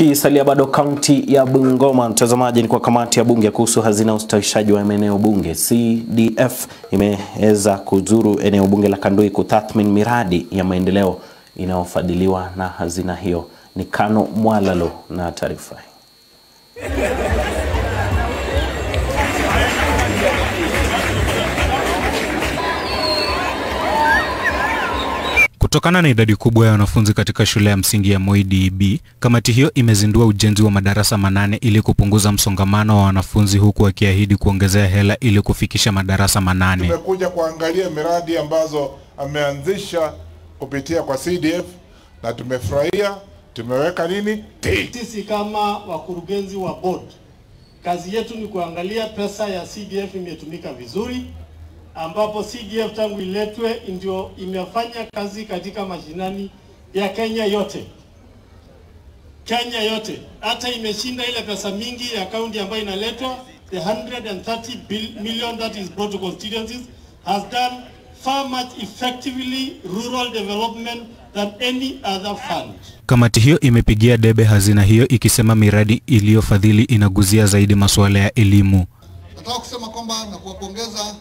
Tukisalia bado kaunti ya Bungoma, mtazamaji, ni kwa kamati ya bunge kuhusu hazina ustawishaji wa eneo bunge CDF imeweza kuzuru eneo bunge la Kandui kutathmini miradi ya maendeleo inayofadhiliwa na hazina hiyo. Ni Kano Mwalalo na taarifa hii. Kutokana na idadi kubwa ya wanafunzi katika shule ya msingi ya Moi DEB, kamati hiyo imezindua ujenzi wa madarasa manane ili kupunguza msongamano wa wanafunzi huku wakiahidi kuongezea hela ili kufikisha madarasa manane. Tumekuja kuangalia miradi ambazo ameanzisha kupitia kwa CDF na tumefurahia. Tumeweka nini. Sisi kama wakurugenzi wa board, kazi yetu ni kuangalia pesa ya CDF imetumika vizuri, ambapo CDF tangu iletwe ndio imefanya kazi katika mashinani ya Kenya yote, Kenya yote, hata imeshinda ile pesa mingi ya kaunti ambayo inaletwa. The 130 bill- million that is brought to constituencies has done far much effectively rural development than any other fund. Kamati hiyo imepigia debe hazina hiyo ikisema miradi iliyofadhili inaguzia zaidi masuala ya elimu. Nataka kusema kwamba na kuwapongeza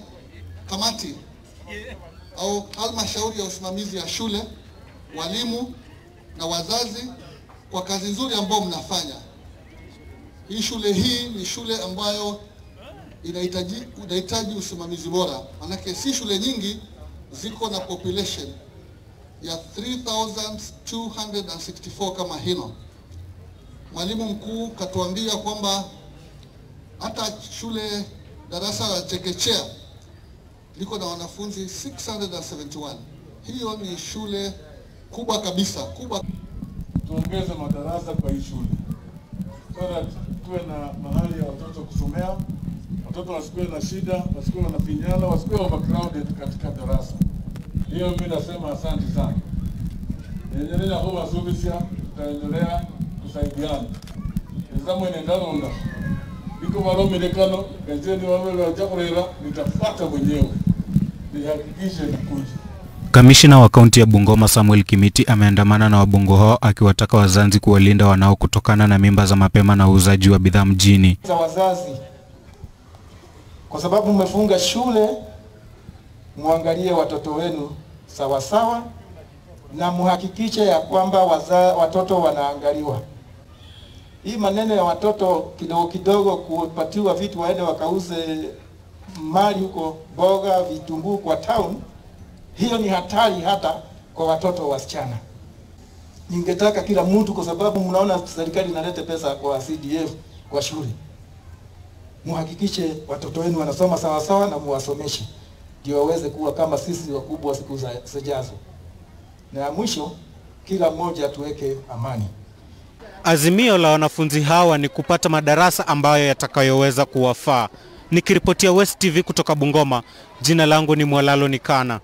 kamati au halmashauri ya usimamizi ya shule, walimu na wazazi kwa kazi nzuri ambayo mnafanya. Hii shule hii ni shule ambayo inahitaji inahitaji usimamizi bora, manake si shule nyingi ziko na population ya 3264 kama hino. Mwalimu mkuu katuambia kwamba hata shule darasa la chekechea liko na wanafunzi 671. Hiyo ni shule kubwa kabisa, kubwa. Tuongeze madarasa kwa hii shule so tuwe na mahali ya watoto kusomea, watoto wasikuwe na shida, wasikuwe wanafinyana, wasikuwe overcrowded katika darasa. Hiyo mimi nasema asante sana. Endelea huwa subisia, tutaendelea kusaidiana. Nizamwe nendaronda iko maromelekano gazeni wame wajakurera nitafuata mwenyewe. Kamishina wa kaunti ya Bungoma Samuel Kimiti ameandamana na wabungo hao akiwataka wazazi kuwalinda wanao kutokana na mimba za mapema na uuzaji wa bidhaa mjini. za wazazi, kwa sababu mmefunga shule, mwangalie watoto wenu sawasawa sawa na muhakikishe ya kwamba waza, watoto wanaangaliwa. Hii maneno ya watoto kidogo kidogo kupatiwa vitu waende wakauze mali huko, boga, vitunguu kwa town, hiyo ni hatari hata kwa watoto wasichana. Ningetaka kila mtu, kwa sababu mnaona serikali inaleta pesa kwa CDF kwa shule, muhakikishe watoto wenu wanasoma sawa sawa na muwasomeshe ndio waweze kuwa kama sisi wakubwa siku zijazo. Na ya mwisho, kila mmoja tuweke amani. Azimio la wanafunzi hawa ni kupata madarasa ambayo yatakayoweza kuwafaa. Nikiripotia West TV kutoka Bungoma, jina langu ni Mwalalo Nikana.